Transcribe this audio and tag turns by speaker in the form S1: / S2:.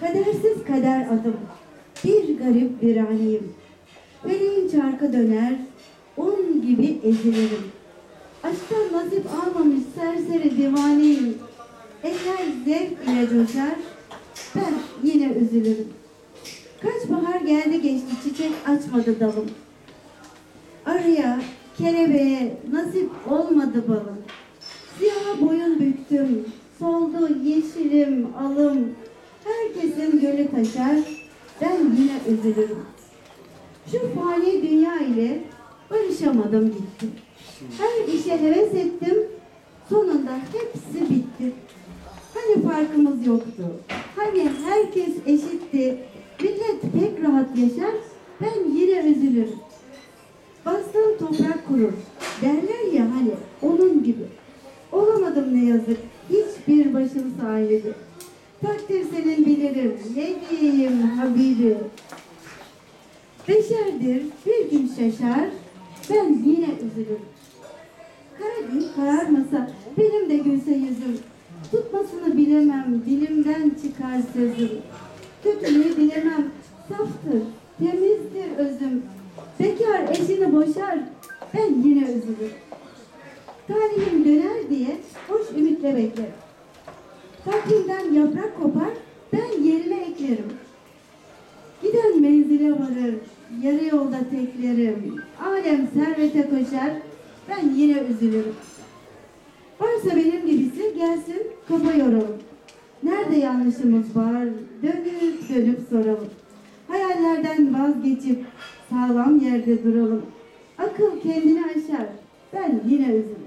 S1: Kadersiz kader adım, bir garip viraneyim. Feleğin çarkı döner, un gibi ezilirim. Aşktan nasip almamış serseri divaneyim. Eller zevk ile coşar, ben yine üzülürüm. Kaç bahar geldi geçti çiçek açmadı dalım. Arıya, kelebeğe nasip olmadı balım. Siyaha boyun büktüm, soldu yeşilim, alım. Herkesin gölü taşar, ben yine üzülürüm. Şu fani dünya ile barışamadım gitti. Her işe heves ettim, sonunda hepsi bitti. Hani farkımız yoktu, hani herkes eşitti, millet pek rahat yaşar, ben yine üzülürüm. Bastığım toprak kurur, derler ya hani onun gibi. Olamadım ne yazık, hiçbir başın sahibi. Takdir senin bilirim, ne diyeyim haberi. Beşerdir, bir gün şaşar, ben yine üzülürüm. Kara gün kararmasa, benim de gülse yüzüm. Tutmasını bilemem, dilimden çıkar sözüm. Kötülüğü bilemem, saftır, temizdir özüm. Bekar eşini boşar, ben yine üzülürüm. Talihim döner diye hoş ümitle beklerim. Takvimden yaprak kopar, ben yerine eklerim. Giden menzile varır, yarı yolda teklerim. Alem servete koşar, ben yine üzülürüm. Varsa benim gibisi gelsin, kafa yoralım. Nerede yanlışımız var, dönüp dönüp soralım. Hayallerden vazgeçip sağlam yerde duralım. Akıl kendini aşar, ben yine üzülürüm.